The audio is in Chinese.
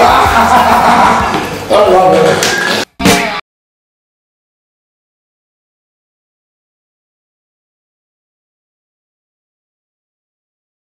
啊哈哈